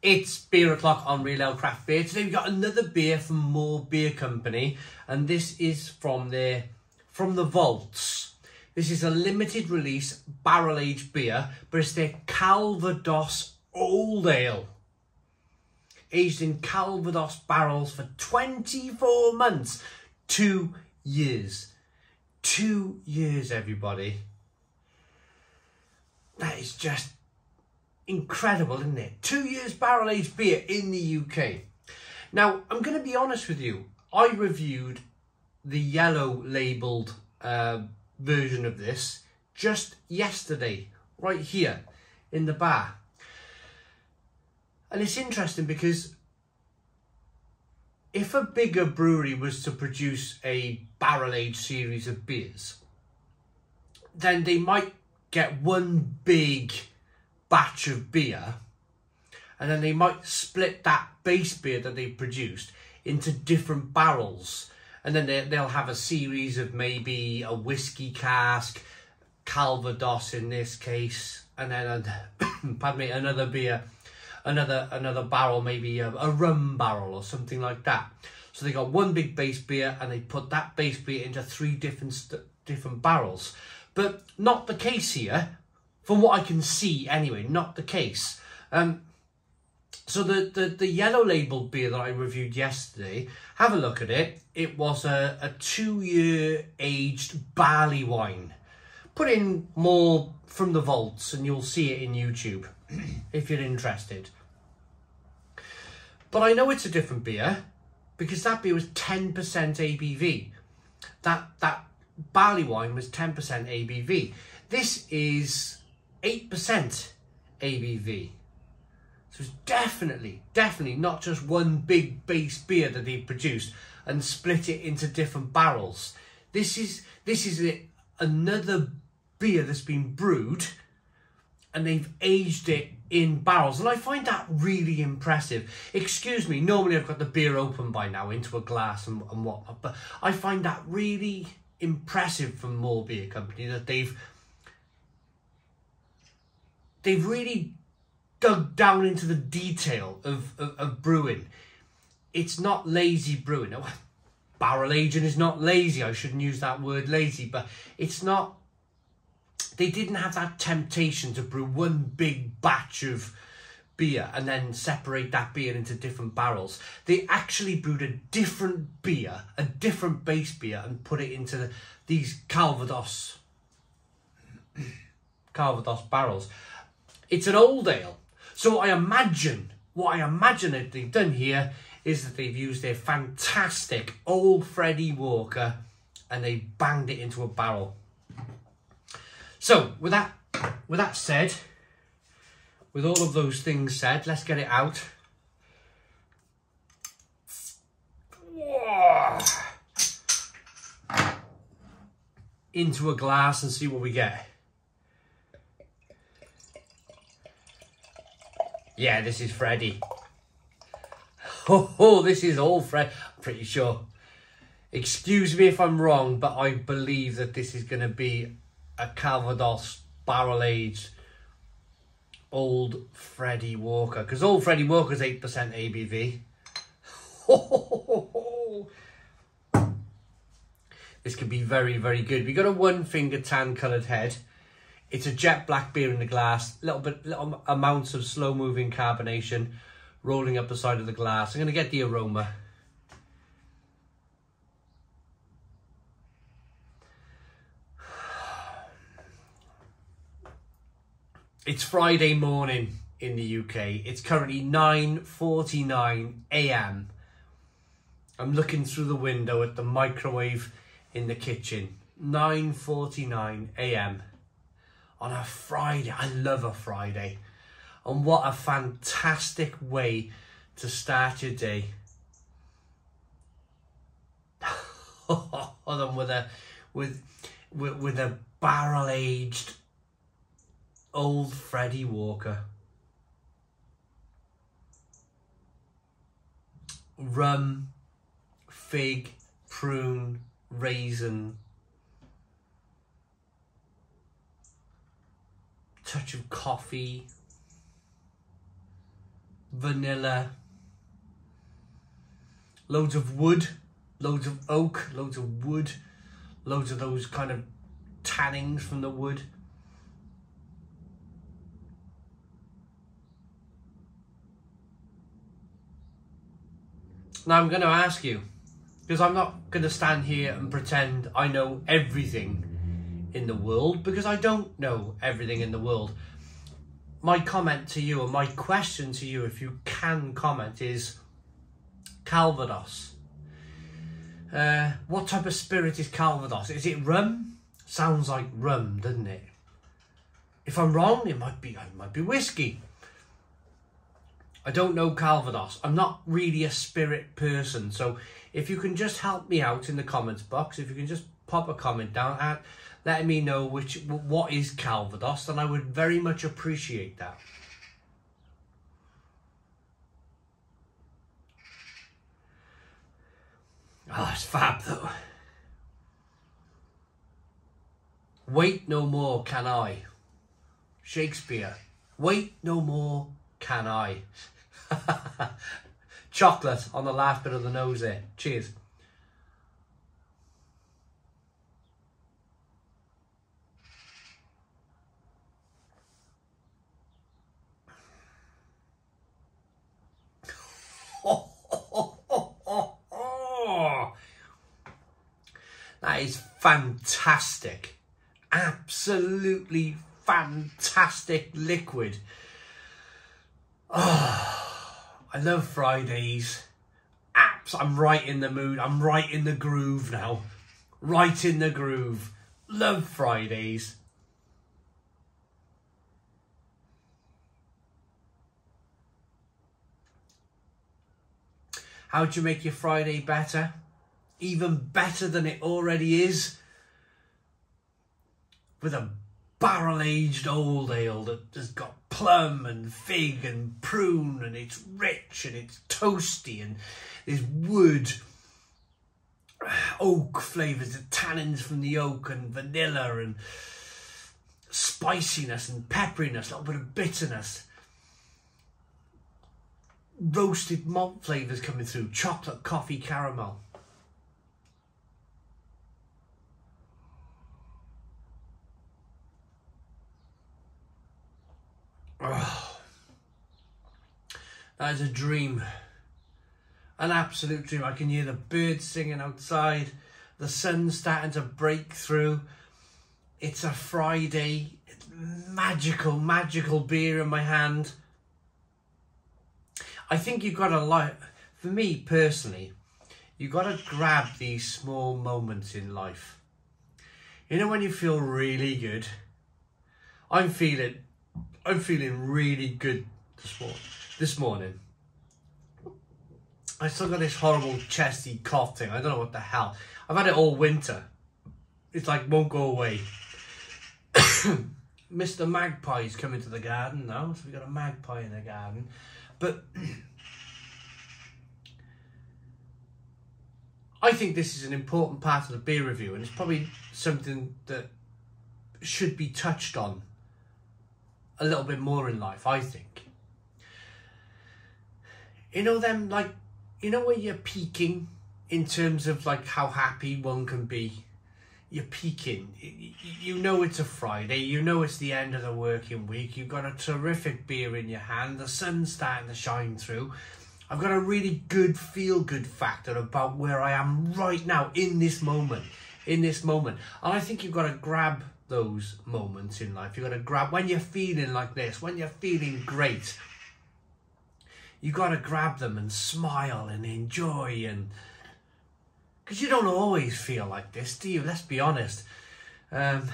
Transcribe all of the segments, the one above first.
It's beer o'clock on Real Ale Craft Beer. Today we've got another beer from Moor Beer Company, and this is from their from the vaults. This is a limited release barrel aged beer, but it's their Calvados Old Ale. Aged in Calvados barrels for 24 months. Two years. Two years, everybody. That is just incredible, isn't it? Two years barrel aged beer in the UK. Now, I'm going to be honest with you. I reviewed the yellow labelled uh, version of this just yesterday, right here in the bar. And it's interesting because if a bigger brewery was to produce a barrel aged series of beers, then they might get one big batch of beer and then they might split that base beer that they produced into different barrels. And then they, they'll have a series of maybe a whiskey cask calvados in this case and then a, pardon me another beer another another barrel maybe a, a rum barrel or something like that. So they got one big base beer and they put that base beer into three different different barrels. But not the case here from what I can see anyway, not the case. Um, so the, the, the yellow label beer that I reviewed yesterday, have a look at it. It was a, a two-year aged barley wine. Put in Moor from the vaults and you'll see it in YouTube if you're interested. But I know it's a different beer because that beer was 10% ABV. That, that barley wine was 10% ABV. This is 8% ABV. So it's definitely, definitely not just one big base beer that they produced and split it into different barrels. This is this is it, another beer that's been brewed and they've aged it in barrels and I find that really impressive. Excuse me, normally I've got the beer open by now into a glass and, and whatnot, but I find that really impressive from Moor Beer Company that they've they've really dug down into the detail of, of, of brewing. It's not lazy brewing. Barrel aging is not lazy. I shouldn't use that word lazy, but it's not. They didn't have that temptation to brew one big batch of beer and then separate that beer into different barrels. They actually brewed a different beer, a different base beer, and put it into the, these Calvados Calvados barrels. It's an old ale. So I imagine, what I imagine they've done here is that they've used their fantastic old Freddy Walker and they banged it into a barrel. So with that, with that said, with all of those things said, let's get it out. Into a glass and see what we get. Yeah, this is Freddy. Oh, oh, this is all Fred. Pretty sure. Excuse me if I'm wrong, but I believe that this is going to be a Calvados barrel aged old Freddy Walker. Because old Freddy Walker's 8% ABV. this could be very, very good. We got a one finger tan coloured head. It's a jet black beer in the glass, little bit, little amounts of slow moving carbonation rolling up the side of the glass. I'm going to get the aroma. It's Friday morning in the UK. It's currently 9.49 a.m. I'm looking through the window at the microwave in the kitchen. 9.49 a.m on a Friday. I love a Friday. And what a fantastic way to start your day. With a with with, with a barrel aged old Freddy Walker. Rum, fig, prune, raisin, touch of coffee. vanilla, loads of wood, loads of oak, loads of wood, loads of those kind of tannins from the wood. Now I'm going to ask you, because I'm not going to stand here and pretend I know everything in the world, because I don't know everything in the world. My comment to you, or my question to you, if you can comment, is Calvados. Uh, what type of spirit is Calvados? Is it rum? Sounds like rum, doesn't it? If I'm wrong, it might be it might be whiskey. I don't know Calvados. I'm not really a spirit person. So if you can just help me out in the comments box, if you can just pop a comment down at letting me know which what is Calvados, and I would very much appreciate that. Oh, it's fab though. Wait no more can I. Shakespeare. Wait no more can I. Chocolate on the last bit of the nose there. Cheers. That is fantastic. Absolutely fantastic liquid. Oh. I love Fridays. Apps, I'm right in the mood. I'm right in the groove now. Right in the groove. Love Fridays. How do you make your Friday better? Even better than it already is? With a barrel aged old ale that has got plum and fig and prune and it's rich and it's toasty and there's wood oak flavours the tannins from the oak and vanilla and spiciness and pepperiness a little bit of bitterness roasted malt flavours coming through chocolate coffee caramel Oh, that is a dream. An absolute dream. I can hear the birds singing outside. The sun's starting to break through. It's a Friday. Magical, magical beer in my hand. I think you've got to like, for me personally, you've got to grab these small moments in life. You know when you feel really good? I'm feeling I'm feeling really good this morning. This morning. I still got this horrible chesty cough thing. I don't know what the hell. I've had it all winter. It's like won't go away. Mr. Magpie's coming to the garden now, so we got a magpie in the garden. But I think this is an important part of the beer review, and it's probably something that should be touched on a little bit more in life, I think. You know them like you know where you're peaking in terms of like how happy one can be. You're peaking. You know it's a Friday. You know it's the end of the working week. You've got a terrific beer in your hand. The sun's starting to shine through. I've got a really good feel good factor about where I am right now in this moment. In this moment. And I think you've got to grab those moments in life. You've got to grab, when you're feeling like this, when you're feeling great, you got to grab them and smile and enjoy and because you don't always feel like this do you? Let's be honest. Um,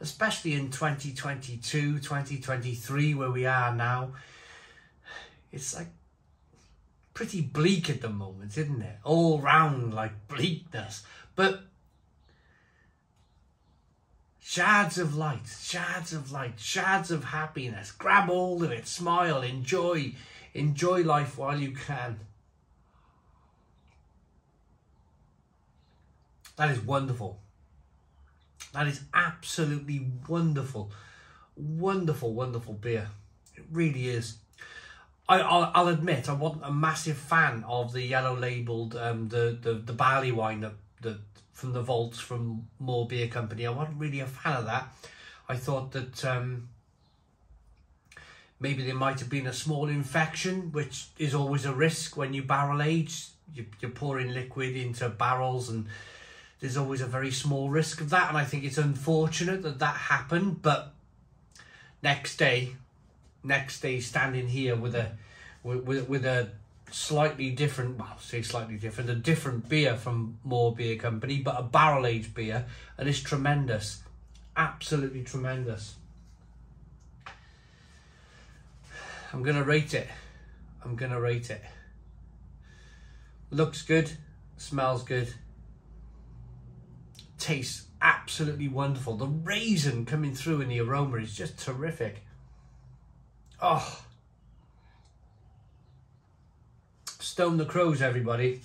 especially in 2022 2023 where we are now it's like pretty bleak at the moment isn't it? All round like bleakness. But Shards of light, shards of light, shards of happiness. Grab hold of it, smile, enjoy, enjoy life while you can. That is wonderful. That is absolutely wonderful. Wonderful, wonderful beer. It really is. I, I'll, I'll admit I wasn't a massive fan of the yellow labelled um, the, the the barley wine that, that from the vaults from Moor Beer Company. I wasn't really a fan of that. I thought that um, maybe there might have been a small infection, which is always a risk when you barrel age. You, you're pouring liquid into barrels and there's always a very small risk of that and I think it's unfortunate that that happened but next day next day standing here with a with, with a slightly different well say slightly different a different beer from Moor Beer Company but a barrel aged beer and it's tremendous absolutely tremendous I'm gonna rate it I'm gonna rate it looks good smells good tastes absolutely wonderful. The raisin coming through in the aroma is just terrific. Oh. Stone the Crows, everybody.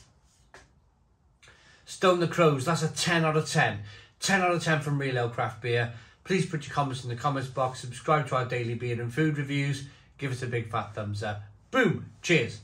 Stone the Crows, that's a 10 out of 10. 10 out of 10 from Real Ale Craft Beer. Please put your comments in the comments box. Subscribe to our daily beer and food reviews. Give us a big fat thumbs up. Boom. Cheers.